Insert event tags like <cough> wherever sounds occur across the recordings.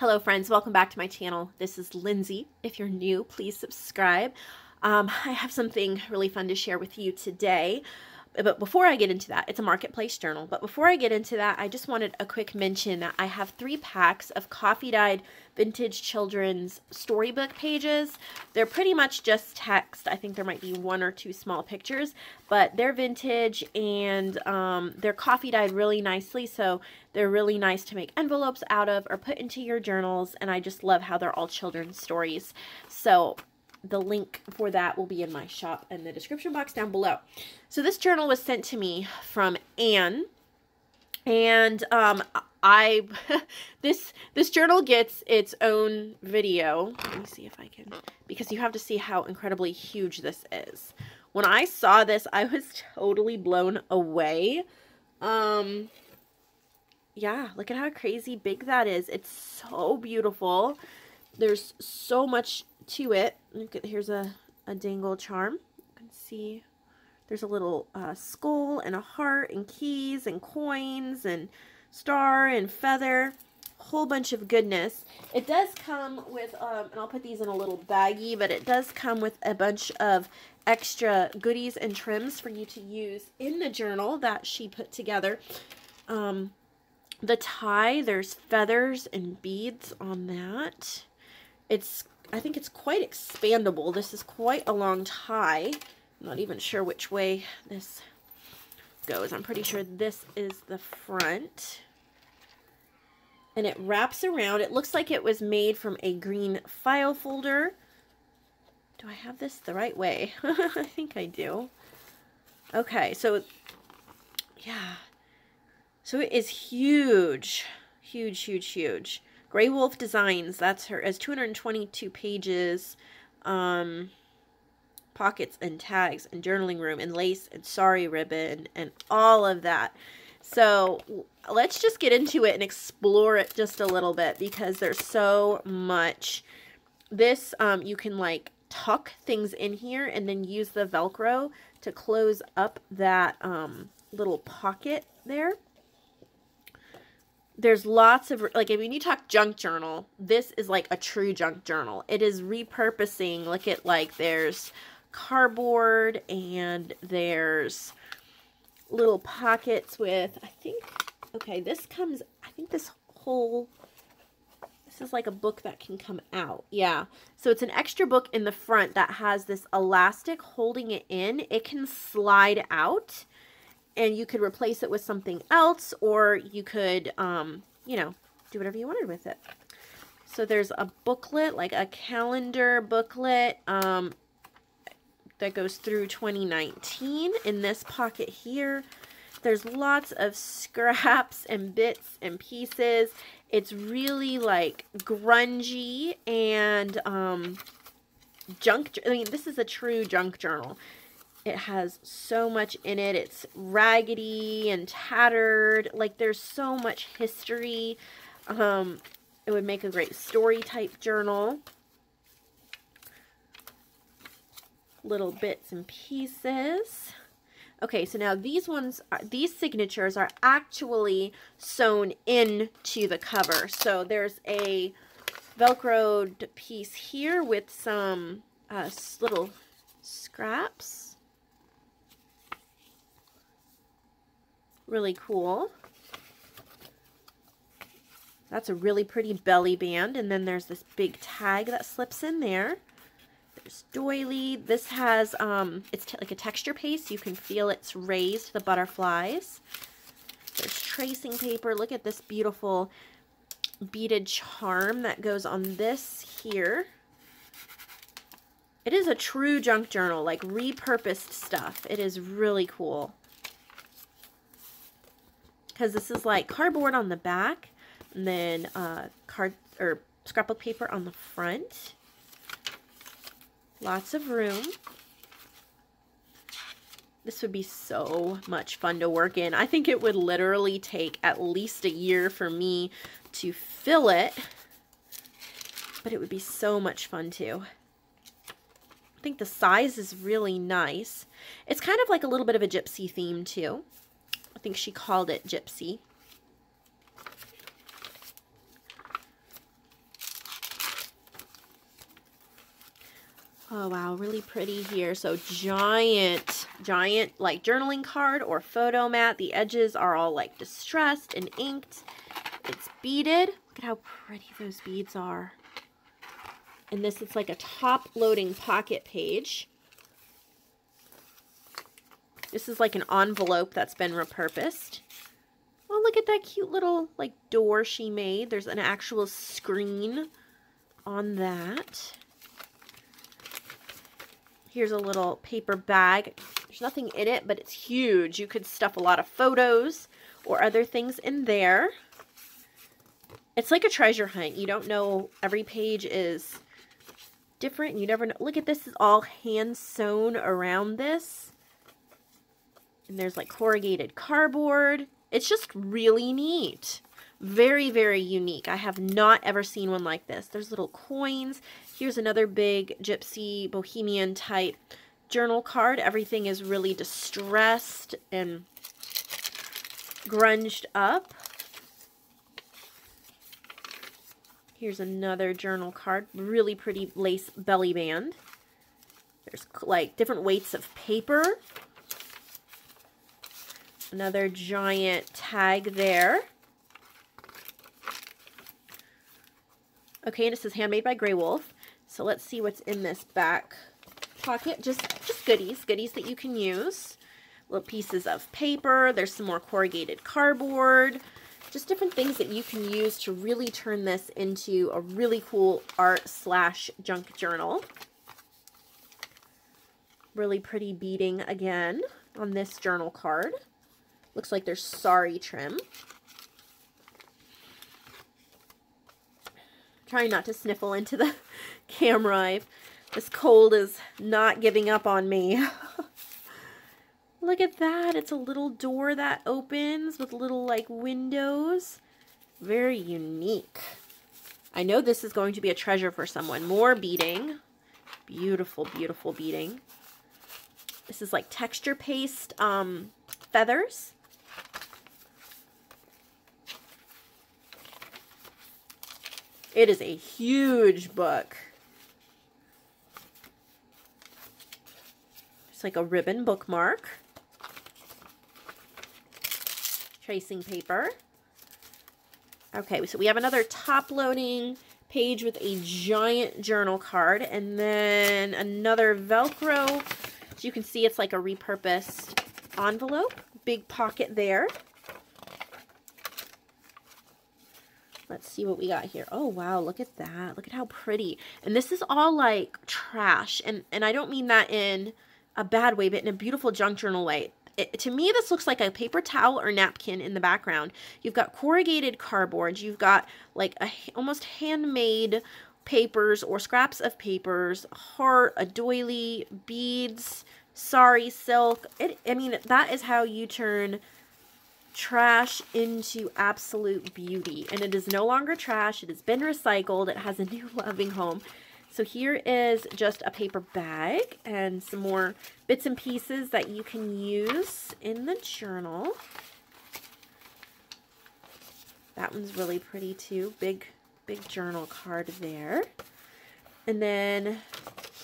Hello friends, welcome back to my channel. This is Lindsey. If you're new, please subscribe. Um, I have something really fun to share with you today. But before I get into that, it's a marketplace journal. But before I get into that, I just wanted a quick mention that I have three packs of coffee dyed vintage children's storybook pages. They're pretty much just text. I think there might be one or two small pictures, but they're vintage and um, they're coffee dyed really nicely. So they're really nice to make envelopes out of or put into your journals. And I just love how they're all children's stories. So the link for that will be in my shop in the description box down below. So this journal was sent to me from Ann. And um, I, <laughs> this, this journal gets its own video. Let me see if I can, because you have to see how incredibly huge this is. When I saw this, I was <laughs> totally blown away. Um, yeah, look at how crazy big that is. It's so beautiful. There's so much to it. At, here's a, a dangle charm. You can see there's a little uh, skull and a heart and keys and coins and star and feather. Whole bunch of goodness. It does come with, um, and I'll put these in a little baggie, but it does come with a bunch of extra goodies and trims for you to use in the journal that she put together. Um, the tie, there's feathers and beads on that. It's I think it's quite expandable. This is quite a long tie. I'm not even sure which way this goes. I'm pretty sure this is the front. And it wraps around. It looks like it was made from a green file folder. Do I have this the right way? <laughs> I think I do. Okay, so yeah. So it is huge. Huge, huge, huge. Grey Wolf Designs, that's her, as 222 pages, um, pockets and tags and journaling room and lace and sari ribbon and all of that. So let's just get into it and explore it just a little bit because there's so much. This, um, you can like tuck things in here and then use the Velcro to close up that um, little pocket there there's lots of like if you talk junk journal this is like a true junk journal. It is repurposing look at like there's cardboard and there's little pockets with i think okay this comes i think this whole this is like a book that can come out. Yeah. So it's an extra book in the front that has this elastic holding it in. It can slide out and you could replace it with something else or you could, um, you know, do whatever you wanted with it. So there's a booklet, like a calendar booklet um, that goes through 2019 in this pocket here. There's lots of <laughs> scraps and bits and pieces. It's really like grungy and um, junk. I mean, this is a true junk journal. It has so much in it. It's raggedy and tattered. Like, there's so much history. Um, it would make a great story type journal. Little bits and pieces. Okay, so now these ones, are, these signatures are actually sewn into the cover. So there's a Velcroed piece here with some uh, little scraps. Really cool. That's a really pretty belly band. And then there's this big tag that slips in there. There's doily. This has, um, it's like a texture paste. You can feel it's raised, the butterflies. There's tracing paper. Look at this beautiful beaded charm that goes on this here. It is a true junk journal, like repurposed stuff. It is really cool because this is like cardboard on the back and then uh, card or scrapbook paper on the front. Lots of room. This would be so much fun to work in. I think it would literally take at least a year for me to fill it, but it would be so much fun too. I think the size is really nice. It's kind of like a little bit of a gypsy theme too think she called it Gypsy. Oh, wow, really pretty here. So giant, giant like journaling card or photo mat. The edges are all like distressed and inked. It's beaded. Look at how pretty those beads are. And this is like a top loading pocket page. This is like an envelope that's been repurposed. Oh, look at that cute little like door she made. There's an actual screen on that. Here's a little paper bag. There's nothing in it, but it's huge. You could stuff a lot of photos or other things in there. It's like a treasure hunt. You don't know. Every page is different. You never know. Look at this. is all hand sewn around this. And there's like corrugated cardboard. It's just really neat. Very, very unique. I have not ever seen one like this. There's little coins. Here's another big gypsy bohemian type journal card. Everything is really distressed and grunged up. Here's another journal card. Really pretty lace belly band. There's like different weights of paper. Another giant tag there. Okay, and it says handmade by Graywolf. So let's see what's in this back pocket. Just, just goodies, goodies that you can use. Little pieces of paper. There's some more corrugated cardboard. Just different things that you can use to really turn this into a really cool art slash junk journal. Really pretty beading again on this journal card. Looks like there's sari trim. trying not to sniffle into the <laughs> camera. I've, this cold is not giving up on me. <laughs> Look at that. It's a little door that opens with little like windows. Very unique. I know this is going to be a treasure for someone. More beading. Beautiful, beautiful beading. This is like texture paste um, feathers. It is a huge book. It's like a ribbon bookmark. Tracing paper. Okay, so we have another top-loading page with a giant journal card and then another Velcro. So you can see it's like a repurposed envelope. Big pocket there. Let's see what we got here. Oh, wow. Look at that. Look at how pretty. And this is all like trash. And, and I don't mean that in a bad way, but in a beautiful junk journal way. It, to me, this looks like a paper towel or napkin in the background. You've got corrugated cardboard. You've got like a almost handmade papers or scraps of papers, heart, a doily, beads, sari, silk. It, I mean, that is how you turn trash into absolute beauty. And it is no longer trash. It has been recycled. It has a <laughs> new loving home. So here is just a paper bag and some more bits and pieces that you can use in the journal. That one's really pretty too. Big, big journal card there. And then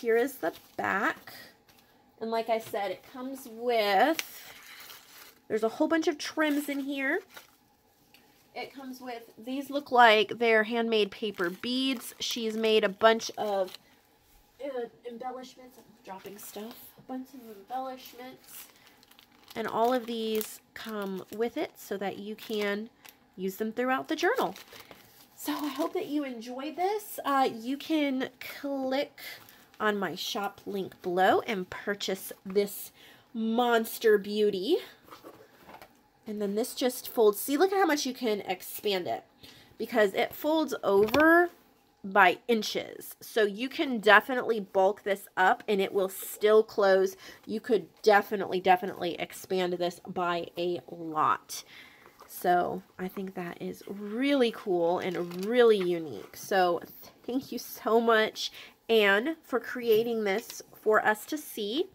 here is the back. And like I said, it comes with there's a whole bunch of trims in here. It comes with, these look like they're handmade paper beads. She's made a bunch of uh, embellishments. I'm dropping stuff. A bunch of embellishments. And all of these come with it so that you can use them throughout the journal. So I hope that you enjoyed this. Uh, you can click on my shop link below and purchase this monster beauty. And then this just folds. See, look at how much you can expand it because it folds over by inches. So you can definitely bulk this up and it will still close. You could definitely, definitely expand this by a lot. So I think that is really cool and really unique. So thank you so much, Ann, for creating this for us to see.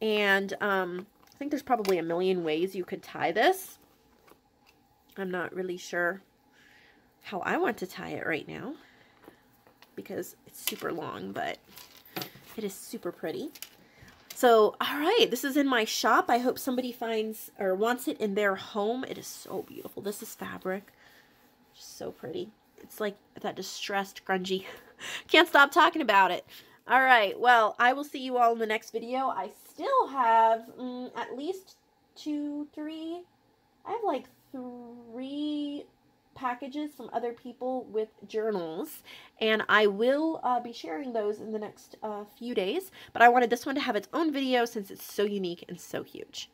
And um, I think there's probably a million ways you could tie this. I'm not really sure how I want to tie it right now because it's super long, but It is super pretty. So, all right, this is in my shop. I hope somebody finds or wants it in their home. It is so beautiful. This is fabric. Just so pretty. It's like that distressed grungy. <laughs> Can't stop talking about it. All right, well, I will see you all in the next video. I still have mm, at least two, three, I have like three packages from other people with journals and I will uh, be sharing those in the next uh, few days but I wanted this one to have its own video since it's so unique and so huge.